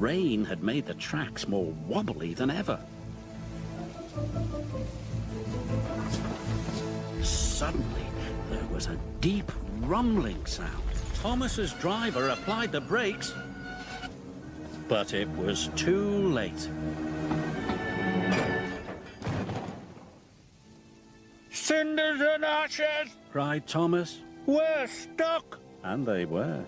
rain had made the tracks more wobbly than ever. Suddenly, there was a deep rumbling sound. Thomas's driver applied the brakes, but it was too late. Cinders and ashes! cried Thomas. We're stuck! And they were.